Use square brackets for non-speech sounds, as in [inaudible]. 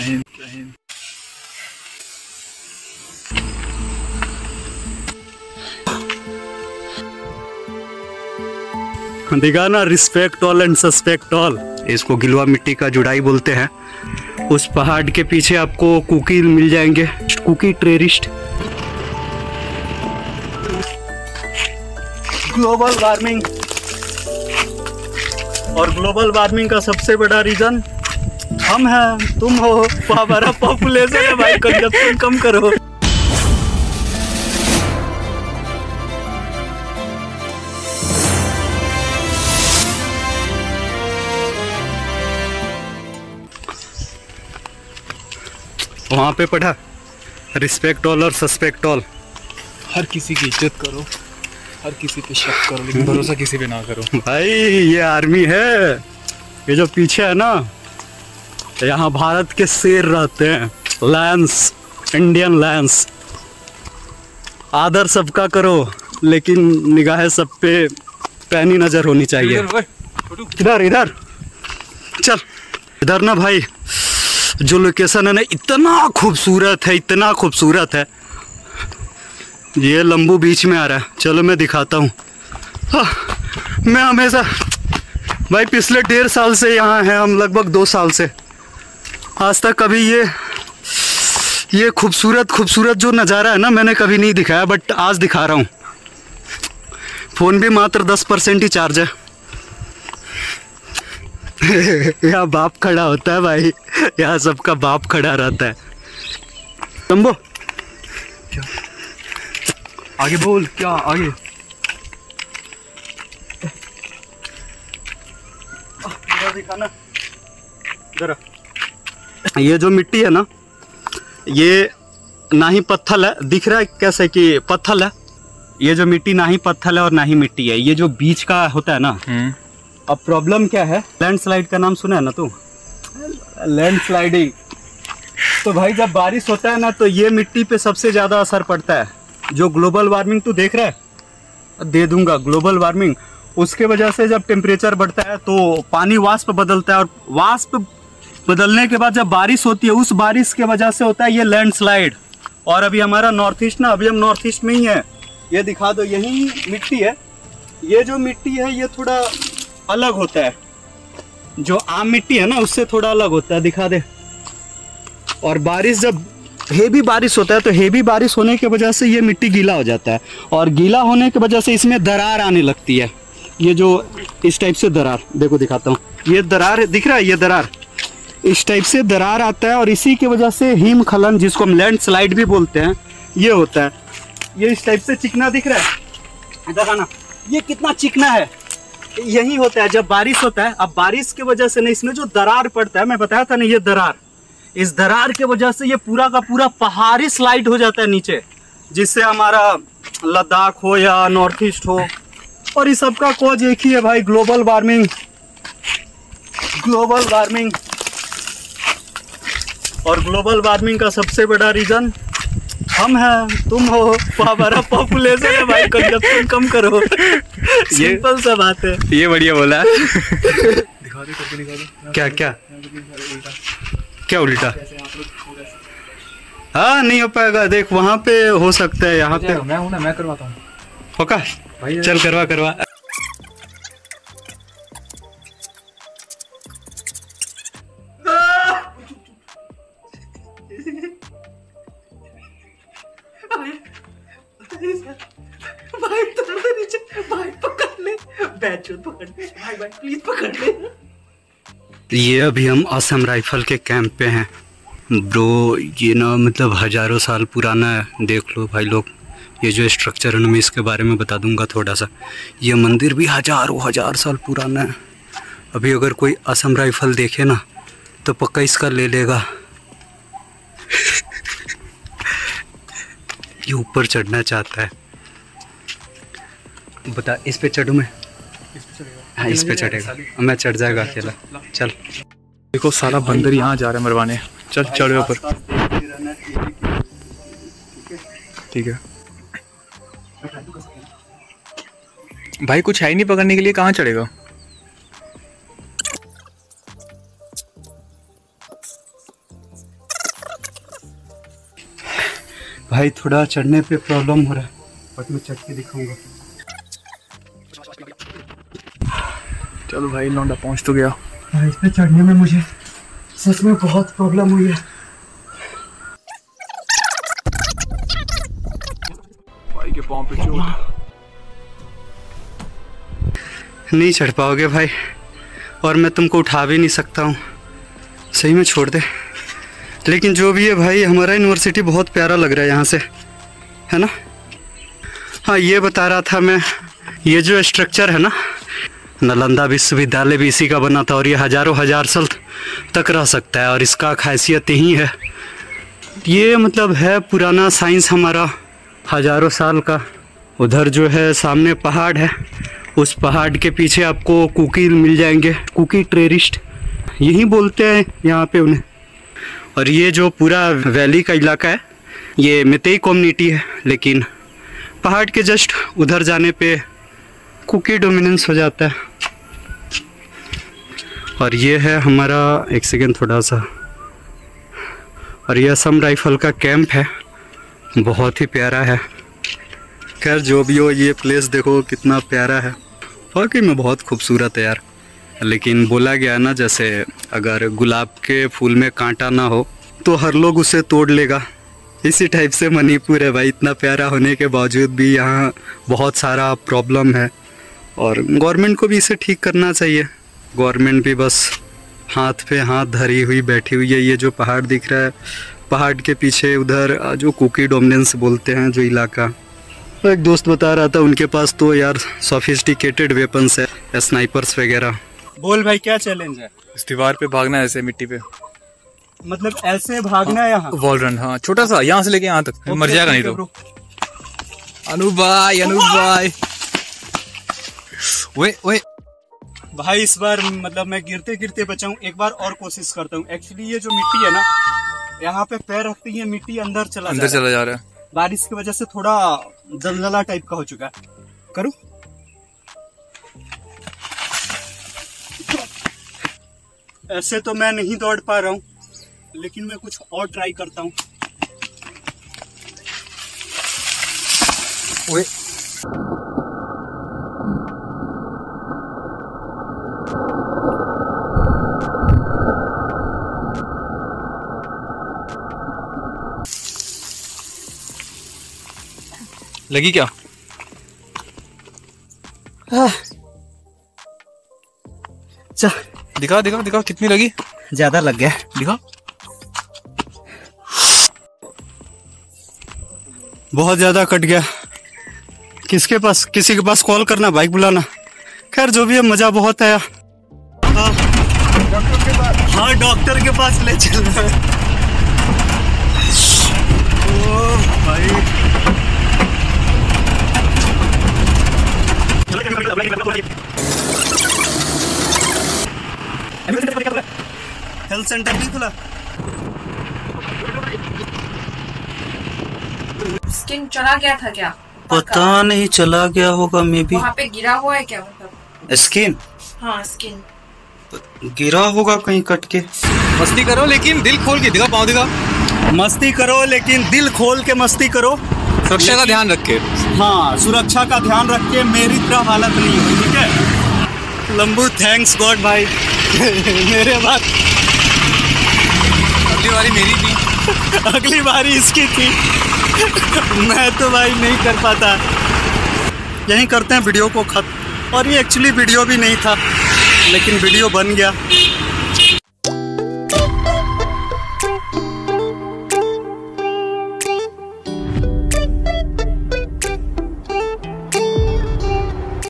हिंद जय हिंद देखा respect all and suspect all इसको गिलवा मिट्टी का जुड़ाई बोलते हैं। उस पहाड़ के पीछे आपको कुकी मिल जाएँगे। कुकी ट्रेरिस्ट। ग्लोबल वार्मिंग और ग्लोबल वार्मिंग का सबसे बड़ा रीजन हम हैं तुम हो हमारा पॉपुलेशन है भाई कंजप्शन कम करो। वहाँ पे पढ़ा रिस्पेक्ट ऑल और सस्पेक्ट ऑल हर किसी की इज़्ज़त करो हर किसी पे शक करो लेकिन भरोसा किसी पे ना करो। भाई ये आर्मी है। ये जो पीछे है ना यहाँ भारत के शेर रहते हैं। लैंस इंडियन लैंस आदर सबका करो लेकिन निगाहें सब पे पैनी नज़र होनी चाहिए। इधर इधर चल इधर ना भाई। जो लोकेशन है ना इतना खूबसूरत है इतना खूबसूरत है। ये लंबू बीच में आ रहा है। चलो मैं दिखाता हूँ। हाँ, मैं हमेशा भाई पिछले डेढ़ साल से यहाँ हैं हम लगभग दो साल से। आज तक कभी ये ये खूबसूरत खूबसूरत जो नज़ारा है ना मैंने कभी नहीं दिखाया बट आज दिखा रहा हूँ। फ़ोन भी मात्र दस परसेंट ही चार्ज है। [laughs] यहाँ बाप खड़ा होता है भाई। यहाँ सबका बाप खड़ा रहता है। तंबो। आगे बोल क्या? आगे। दिखाना जरा ये जो मिट्टी है ना ये ना ही पत्थल है। दिख रहा है कैसे कि पत्थल है? ये जो मिट्टी ना ही पत्थल है और ना ही मिट्टी है। ये जो बीच का होता है ना अब प्रॉब्लम क्या है? लैंडस्लाइड का नाम सुना है ना तू? लैंडस्लाइडिंग तो भाई जब बारिश होता है ना तो ये मिट्टी पे सबसे ज़्यादा असर पड़ता है। जो ग्लोबल वार्मिंग तू देख रहा है? दे दूँगा ग्लोबल वार्मिंग उसके वजह से जब टेम्परेचर बढ़ता है तो पानी वाष्प बदलता है और वाष्प बदलने के बाद जब बारिश होती है, उस बारिश के वजह से होता है ये लैंडस्लाइड और अभी हमारा नॉर्थ ईस्ट ना, अभी हम नॉर्थ ईस्ट में ही है। ये दिखा दो, यही मिट्टी है। ये जो मिट्टी है, ये थोड़ा अलग होता है। जो आम मिट्टी है ना, उससे थोड़ा अलग होता है, दिखा दे। और बारिश जब हेवी बारिश होता है तो हेवी बारिश होने की वजह से ये मिट्टी गीला हो जाता है। और गीला होने की वजह से इसमें दरार आने लगती है। ये जो इस टाइप से दरार, देखो दिखाता हूँ। ये दरार दिख रहा है, ये दरार। इस टाइप से दरार आता है और इसी की वजह से हिमखलन, जिसको हम लैंड स्लाइड भी बोलते हैं, ये होता है। ये इस टाइप से चिकना दिख रहा है। इधर आना ये कितना चिकना है। यही होता है, जब बारिश होता है, अब बारिश की वजह से ना इसमें जो दरार पड़ता है, मैं बताया था ना ये दरार, इस दरार के वजह से ये पूरा का पूरा पहाड़ी स्लाइड हो जाता है नीचे, जिससे हमारा लद्दाख हो या नॉर्थ ईस्ट हो। और इस सबका कोज एक ही है भाई ग्लोबल वार्मिंग ग्लोबल वार्मिंग और ग्लोबल वार्मिंग का सबसे बड़ा रीजन हम हैं तुम हो हमारा पॉपुलेशन है भाई कंजप्शन कम करो। सिंपल सा बात है। ये बढ़िया बोला। दिखा दे करके दिखा दे। क्या क्या? क्या उल्टा? हाँ नहीं हो पाएगा। देख वहाँ पे हो सकता है यहाँ पे। मैं हूँ ना मैं करवाता हूँ। होगा चल करवा करवा। भाई उतर दे नीचे भाई, पकड़ ले। बैच पकड़ भाई भाई प्लीज़ पकड़ ले। ये अभी हम असम राइफल के कैंप पे हैं। ब्रो, ये ना मतलब हज़ारों साल पुराना है। देख लो भाई लोग। ये जो स्ट्रक्चर है ना, मैं इसके बारे में बता दूँगा थोड़ा सा। ये मंदिर भी हज़ारों हज़ार साल पुराना है। अभी अगर कोई असम राइफल देखे ना तो पक्का इसका ले लेगा। ये ऊपर चढ़ना चाहता है। बता इस पे चढ़ूँ मैं? हाँ इस पे चढ़ेगा। मैं चढ़ जाएगा अकेला। चल। देखो सारा बंदर यहाँ जा रहा है मरवाने। चल चढ़ ऊपर। ठीक है। भाई कुछ है ही नहीं पकड़ने के लिए। कहाँ चढ़ेगा? भाई थोड़ा चढ़ने पे प्रॉब्लम हो रहा है। बट मैं चढ़ के दिखाऊँगा। चलो भाई लौंडा पहुँच तो गया। भाई इस पे चढ़ने में मुझे सच में बहुत प्रॉब्लम हुई है। भाई के पाँव पे चोट। नहीं चढ़ पाओगे भाई और मैं तुमको उठा भी नहीं सकता हूँ। सही में छोड़ दे। लेकिन जो भी है भाई, हमारा यूनिवर्सिटी बहुत प्यारा लग रहा है यहाँ से, है ना? हाँ ये बता रहा था मैं, ये जो स्ट्रक्चर है ना, नालंदा विश्वविद्यालय भी इसी का बना था और ये हज़ारों हज़ार साल तक रह सकता है और इसका खासियत यही है। ये मतलब है पुराना साइंस हमारा, हज़ारों साल का। उधर जो है सामने पहाड़ है, उस पहाड़ के पीछे आपको कुकी मिल जाएँगे कुकी टेररिस्ट यही बोलते हैं यहाँ पे उन्हें। और ये जो पूरा वैली का इलाका है, ये मितई कम्युनिटी है, लेकिन पहाड़ के जस्ट उधर जाने पे कुकी डोमिनेंस हो जाता है। और ये है हमारा, एक सेकेंड थोड़ा सा। और ये असम राइफल का कैंप है, बहुत ही प्यारा है। खैर, जो भी हो, ये प्लेस देखो, कितना प्यारा है। वाकई में बहुत खूबसूरत है यार। लेकिन बोला गया ना, जैसे अगर गुलाब के फूल में कांटा ना हो तो हर लोग उसे तोड़ लेगा। इसी टाइप से मणिपुर है भाई, इतना प्यारा होने के बावजूद भी यहाँ बहुत सारा प्रॉब्लम है। और गवर्नमेंट को भी इसे ठीक करना चाहिए। गवर्नमेंट भी बस हाथ पे हाथ धरी हुई बैठी हुई है। ये जो पहाड़ दिख रहा है, पहाड़ के पीछे उधर जो कुकी डोमिनेंस बोलते हैं, जो इलाका। एक दोस्त बता रहा था, उनके पास तो यार सोफिस्टिकेटेड वेपन्स है स्नाइपर्स वगैरह। बोल भाई क्या चैलेंज है? इस दीवार पे भागना है ऐसे मिट्टी पे। मतलब ऐसे भागना है यहाँ? वॉल रन हाँ छोटा सा यहाँ से लेके यहाँ तक। मर जाएगा नहीं तो। अनु भाई अनु भाई! ओए ओए भाई इस बार मतलब मैं गिरते गिरते बचाऊं एक बार और कोशिश करता हूँ। एक्चुअली ये जो मिट्टी है ना यहाँ पे पैर रखते ही मिट्टी अंदर चला अंदर जा चला जा रहा है। है। बारिश की वजह से थोड़ा जलजला टाइप का हो चुका है। करूँ? ऐसे तो मैं नहीं दौड़ पा रहा हूँ लेकिन मैं कुछ और ट्राई करता हूँ। लगी क्या? चल दिखा दिखा दिखा कितनी लगी? ज़्यादा लग गया। दिखा। बहुत ज़्यादा कट गया। किसके पास किसी के पास कॉल करना बाइक बुलाना? खैर जो भी है मज़ा बहुत आया। हाँ हाँ डॉक्टर के पास ले चल रहा है। ओ भाई। हेल्थ सेंटर भी खुला। स्किन चला गया था क्या? पता नहीं चला गया होगा मे बी वहाँ पे गिरा हुआ है क्या मतलब? स्किन हाँ स्किन गिरा होगा कहीं कट के। मस्ती करो लेकिन दिल खोल के दिखा पाँव दिखा। मस्ती करो लेकिन दिल खोल के मस्ती करो। सुरक्षा का ध्यान रखे हाँ सुरक्षा का ध्यान रख के मेरी तरह हालत नहीं हुई ठीक है? लंबू थैंक्स गॉड भाई। [laughs] मेरे बात अगली बारी मेरी थी [laughs] अगली बारी इसकी थी। [laughs] मैं तो भाई नहीं कर पाता। यहीं करते हैं वीडियो को खत्म। और ये एक्चुअली वीडियो भी नहीं था लेकिन वीडियो बन गया।